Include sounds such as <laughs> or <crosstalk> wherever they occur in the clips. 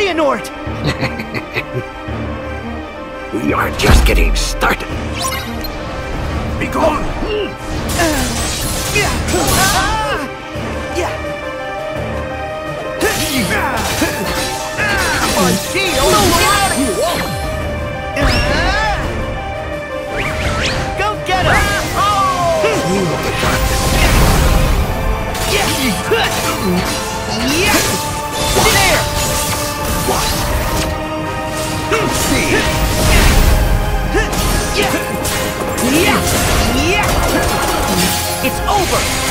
Feyenoord! <laughs> we are just getting started. Be gone! Go get him! <laughs> over!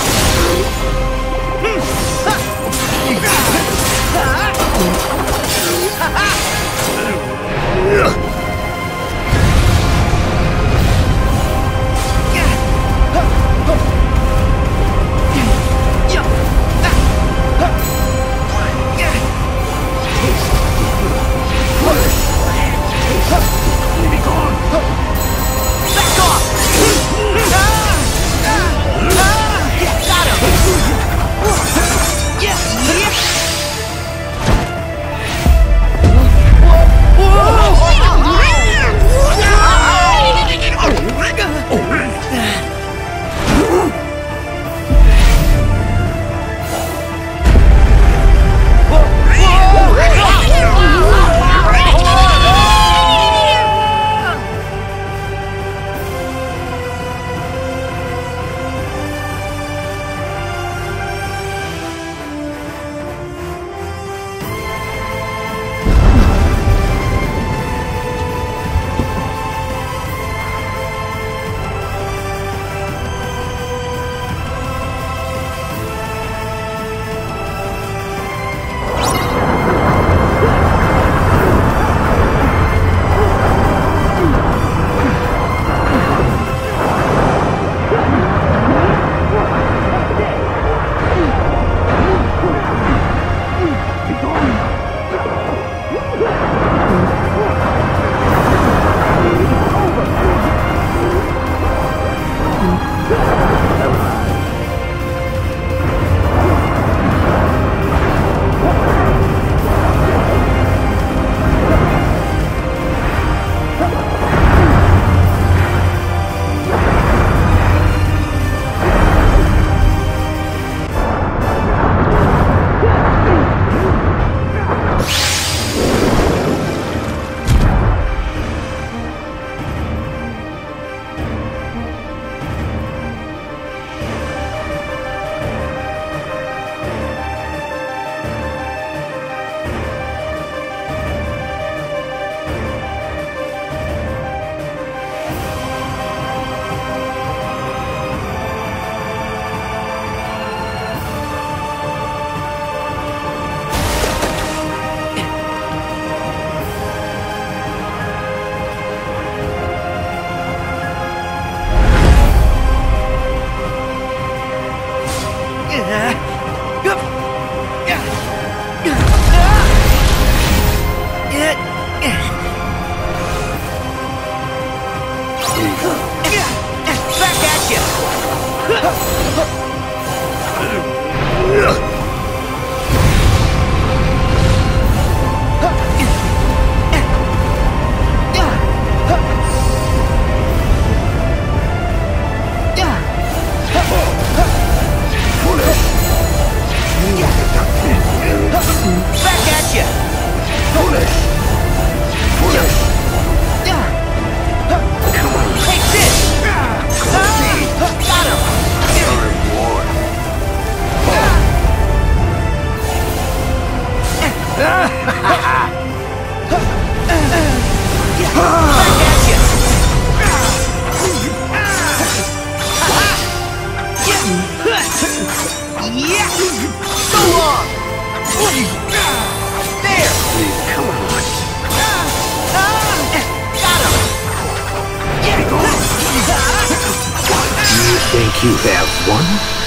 You have one?